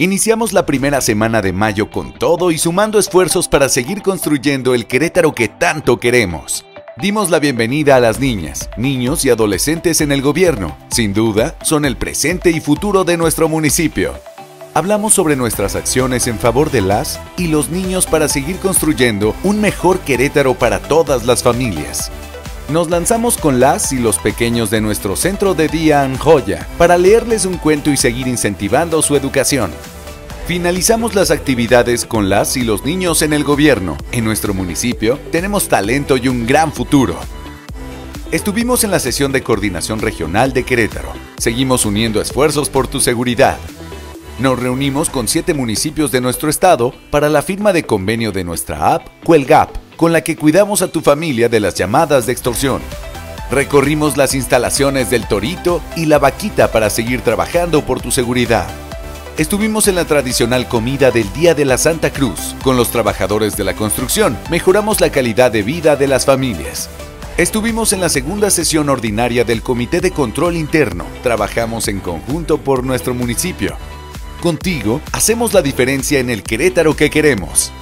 Iniciamos la primera semana de mayo con todo y sumando esfuerzos para seguir construyendo el Querétaro que tanto queremos. Dimos la bienvenida a las niñas, niños y adolescentes en el gobierno. Sin duda, son el presente y futuro de nuestro municipio. Hablamos sobre nuestras acciones en favor de las y los niños para seguir construyendo un mejor Querétaro para todas las familias. Nos lanzamos con las y los pequeños de nuestro centro de día Anjoya para leerles un cuento y seguir incentivando su educación. Finalizamos las actividades con las y los niños en el gobierno. En nuestro municipio tenemos talento y un gran futuro. Estuvimos en la sesión de coordinación regional de Querétaro. Seguimos uniendo esfuerzos por tu seguridad. Nos reunimos con siete municipios de nuestro estado para la firma de convenio de nuestra app Cuelgap con la que cuidamos a tu familia de las llamadas de extorsión. Recorrimos las instalaciones del Torito y la Vaquita para seguir trabajando por tu seguridad. Estuvimos en la tradicional comida del Día de la Santa Cruz. Con los trabajadores de la construcción, mejoramos la calidad de vida de las familias. Estuvimos en la segunda sesión ordinaria del Comité de Control Interno. Trabajamos en conjunto por nuestro municipio. Contigo, hacemos la diferencia en el Querétaro que queremos.